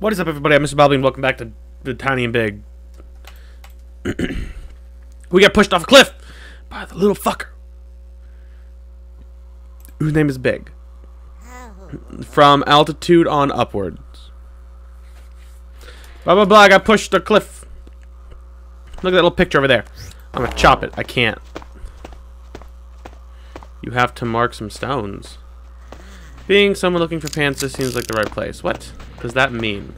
What is up, everybody? I'm Mr. Bobbly, and welcome back to the Tiny and Big. we got pushed off a cliff by the little fucker whose name is Big. Oh. From altitude on upwards. Blah blah blah. I got pushed a cliff. Look at that little picture over there. I'm gonna chop it. I can't. You have to mark some stones. Being someone looking for pants, this seems like the right place. What does that mean?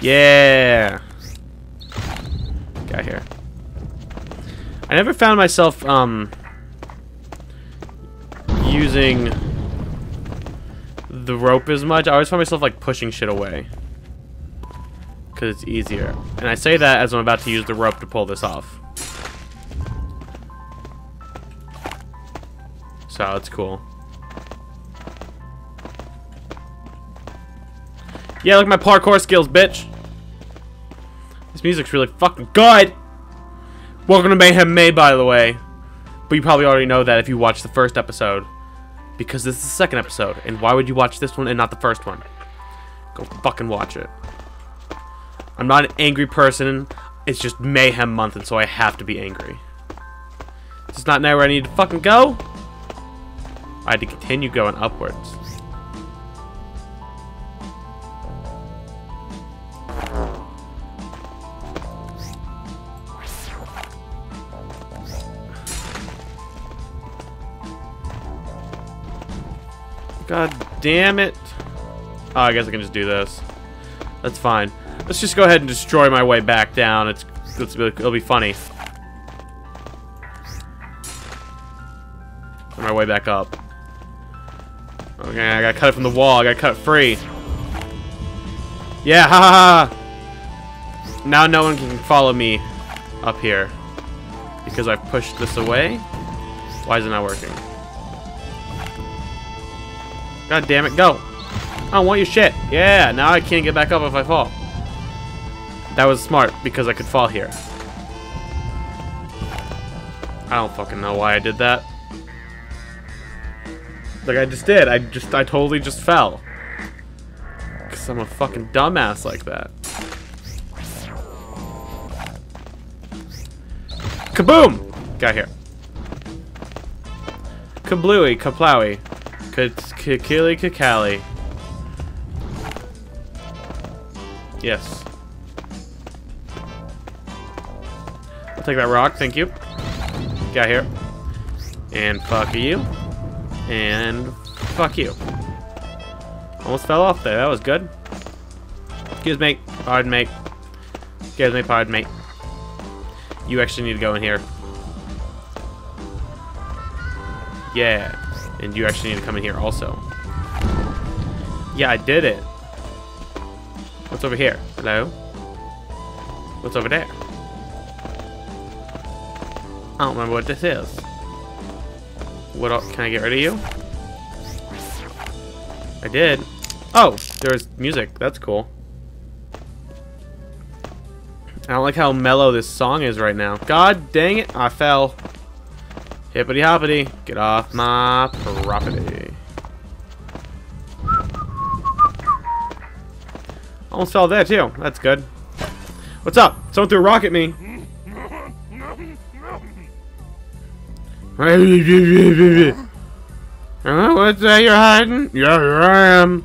Yeah. Got here. I never found myself um using the rope as much. I always find myself like pushing shit away. Cause it's easier. And I say that as I'm about to use the rope to pull this off. So it's cool. Yeah, look at my parkour skills, bitch. This music's really fucking good. Welcome to Mayhem May, by the way. But you probably already know that if you watched the first episode. Because this is the second episode. And why would you watch this one and not the first one? Go fucking watch it. I'm not an angry person. It's just Mayhem month, and so I have to be angry. It's not now where I need to fucking go. I had to continue going upwards. God damn it. Oh, I guess I can just do this. That's fine. Let's just go ahead and destroy my way back down. It's, it's it'll be funny. On my way back up. Okay, I gotta cut it from the wall. I gotta cut it free. Yeah, ha ha ha! Now no one can follow me up here. Because I've pushed this away? Why is it not working? God damn it, go! I want your shit. Yeah, now I can't get back up if I fall. That was smart, because I could fall here. I don't fucking know why I did that. Like I just did. I just, I totally just fell. Because I'm a fucking dumbass like that. Kaboom! Got here. Kablooey, kaplowy. Kakili kakali. Yes. I'll take that rock, thank you. Got here. And fuck you. And fuck you. Almost fell off there, that was good. Excuse me, pardon me. Excuse me, pardon me. You actually need to go in here. Yeah. And you actually need to come in here also. Yeah, I did it. What's over here? Hello? What's over there? I don't remember what this is. What else? Can I get rid of you? I did. Oh, there's music. That's cool. I don't like how mellow this song is right now. God dang it, I fell. Hippity hoppity, get off my property. Almost fell there too. That's good. What's up? Someone threw a rock at me. What's that you're hiding? Yeah, here I am.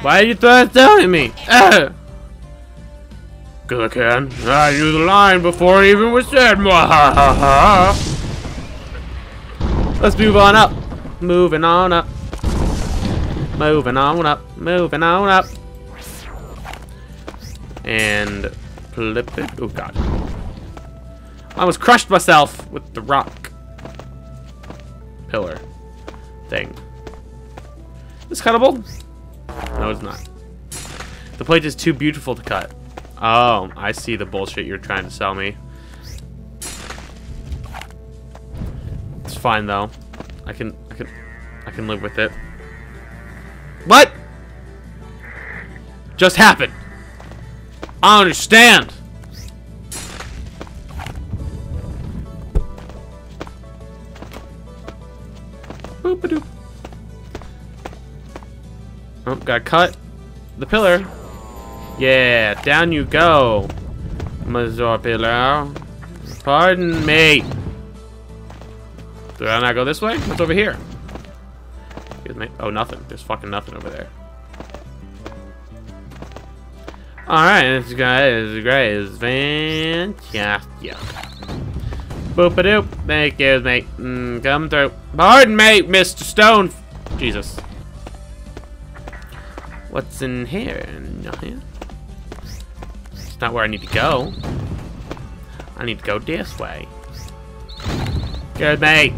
Why are you throwing down at me? Ah! Cause I can. I knew the line before it even was said. Let's move on up. Moving on up. Moving on up. Moving on up. And flip it. Oh god. I almost crushed myself with the rock pillar thing. Is cuttable? No, it's not. The plate is too beautiful to cut. Oh, I see the bullshit you're trying to sell me. It's fine though. I can I can I can live with it. What? Just happened. I understand. Boop a doop. Oh, got cut. The pillar. Yeah, down you go. Mazor pillar. Pardon me. Did I not go this way? What's over here? Excuse me. Oh, nothing. There's fucking nothing over there. Alright, this guy is great. It's fantastic. Boop a doop. Thank you, mate. Mm, come through. Pardon me, Mr. Stone. Jesus. What's in here? Nothing. Not where I need to go. I need to go this way. Good, mate.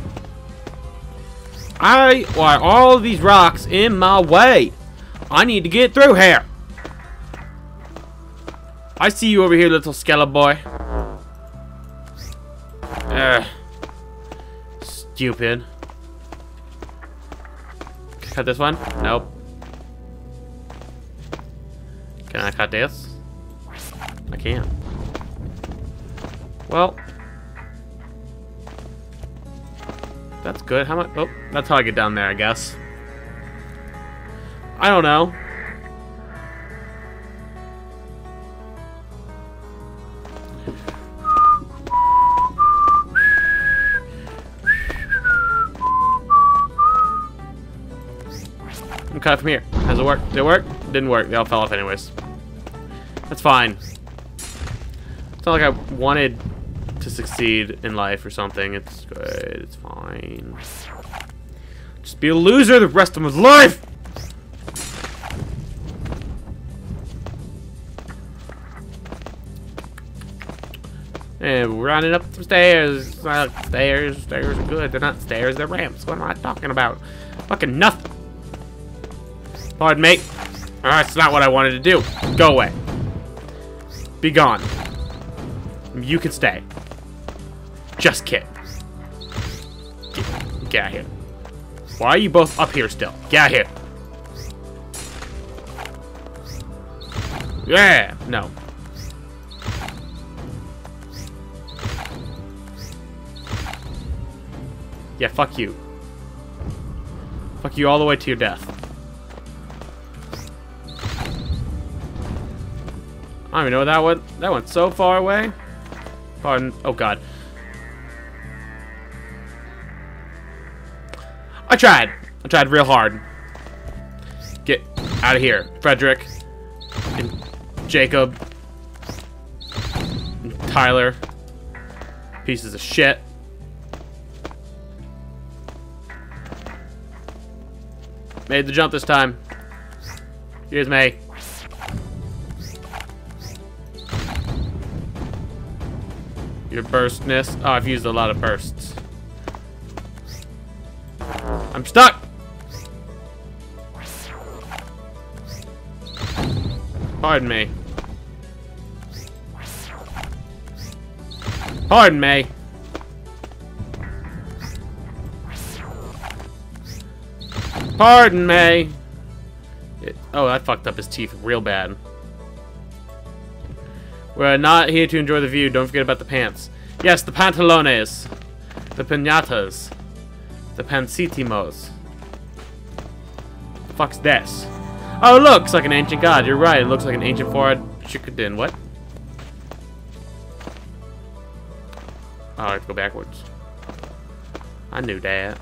I why all these rocks in my way? I need to get through here. I see you over here, little skeleton boy. Ugh. Stupid. Cut this one? Nope. Can I cut this? Can. Well. That's good. How much? Oh, that's how I get down there, I guess. I don't know. Cut from here. Has it work? Did it work? Didn't work. They all fell off anyways. That's fine. It's not like I wanted to succeed in life or something. It's good. It's fine. Just be a loser the rest of my life! And we're running up some stairs. Uh, stairs. Stairs are good. They're not stairs. They're ramps. What am I talking about? Fucking nothing. Pardon me. That's not what I wanted to do. Go away. Be gone. You can stay. Just kidding. Get, get out here. Why are you both up here still? Get out here. Yeah. No. Yeah, fuck you. Fuck you all the way to your death. I don't even know that went. That went so far away. Pardon. Oh, God. I tried. I tried real hard. Get out of here. Frederick. And Jacob. And Tyler. Pieces of shit. Made the jump this time. Here's May. Your burstness. Oh, I've used a lot of bursts. I'm stuck! Pardon me. Pardon me. Pardon me. It, oh, that fucked up his teeth real bad. We're not here to enjoy the view. Don't forget about the pants. Yes, the pantalones. The pinatas. The pansitimos. Fuck's this? Oh, look, it's like an ancient god. You're right. It looks like an ancient forehead chickadin. What? Oh, I have to go backwards. I knew that.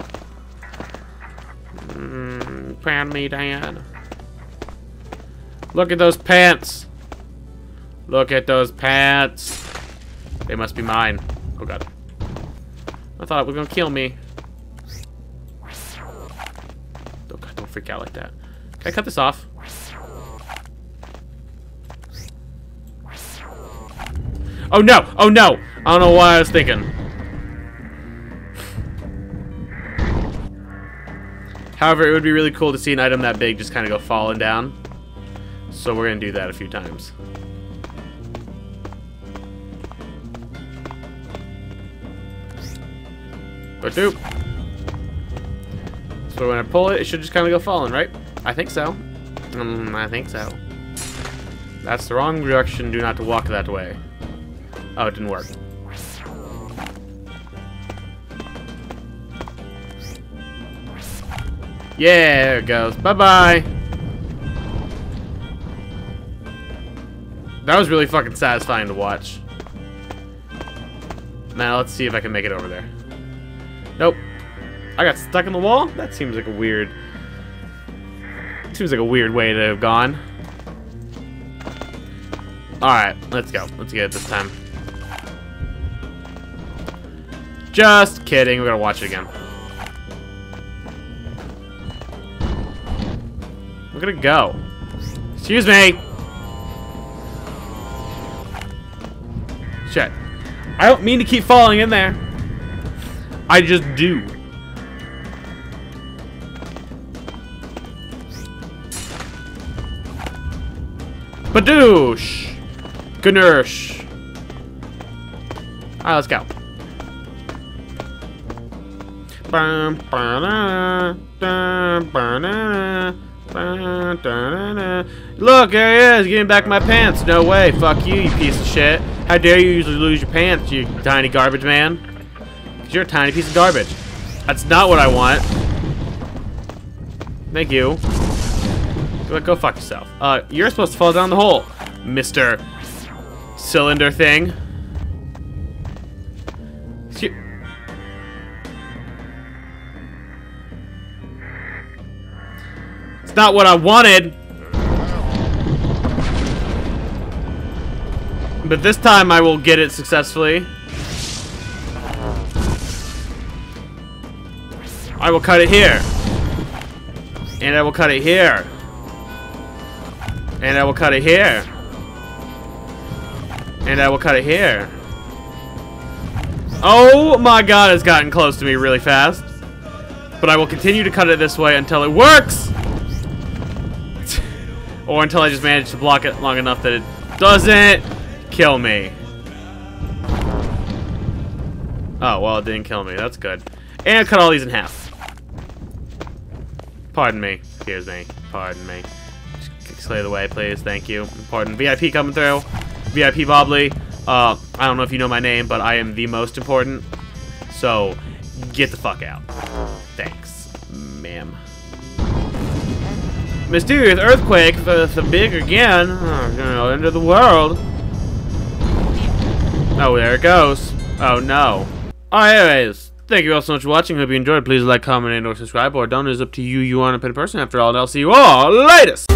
Mmm, proud me, Dad. Look at those pants. Look at those pants. They must be mine. Oh god. I thought it was gonna kill me. Oh god, don't freak out like that. Can I cut this off? Oh no! Oh no! I don't know what I was thinking. However, it would be really cool to see an item that big just kind of go falling down. So we're going to do that a few times. But doop. So when I pull it, it should just kind of go falling, right? I think so. Um, I think so. That's the wrong direction. Do not walk that way. Oh, it didn't work. Yeah, there it goes. Bye-bye. That was really fucking satisfying to watch. Now let's see if I can make it over there. Nope. I got stuck in the wall? That seems like a weird... Seems like a weird way to have gone. Alright, let's go. Let's get it this time. Just kidding. We're gonna watch it again. We're gonna go. Excuse me! Shit. I don't mean to keep falling in there. I just do. Badoosh! Ganoosh! Alright, let's go. Look, there he is, getting back my pants. No way, fuck you, you piece of shit. How dare you usually lose your pants, you tiny garbage man? You're a tiny piece of garbage. That's not what I want. Thank you. Go, go fuck yourself. Uh, you're supposed to fall down the hole, Mr. Cylinder thing. It's not what I wanted. But this time I will get it successfully. I will cut it here. And I will cut it here. And I will cut it here. And I will cut it here. Oh my god, it's gotten close to me really fast. But I will continue to cut it this way until it works! Or until I just manage to block it long enough that it doesn't kill me. Oh, well, it didn't kill me. That's good. And cut all these in half. Pardon me. Excuse me. Pardon me. Just slay the way, please. Thank you. Pardon. VIP coming through. VIP Bobbly. Uh, I don't know if you know my name, but I am the most important. So, get the fuck out. Thanks, ma'am. Mysterious earthquake, the, the big again. Oh, know, end of the world. Oh, there it goes. Oh, no. Alright, anyways. Thank you all so much for watching. Hope you enjoyed. Please like, comment, and or subscribe. Or don't. It's up to you. You are a pen person. After all, and I'll see you all latest.